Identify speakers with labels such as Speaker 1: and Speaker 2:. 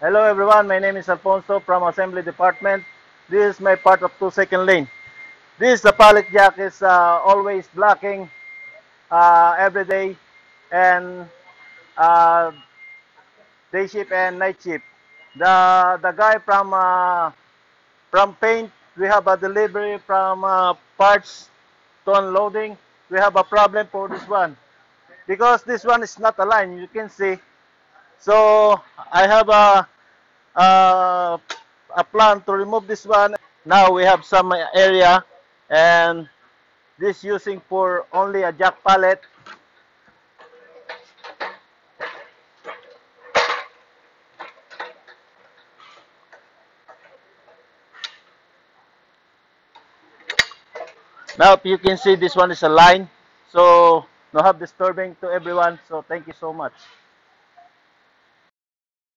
Speaker 1: Hello everyone, my name is Alfonso from Assembly Department. This is my part of two second lean. This the pallet jack is uh, always blocking uh, every day and uh, day shift and night shift. The the guy from uh, from paint, we have a delivery from uh, parts to unloading. We have a problem for this one because this one is not aligned. You can see. So I have a uh, a plan to remove this one. Now we have some area and this using for only a jack pallet. Now you can see this one is a line. So no have disturbing to everyone. So thank you so much.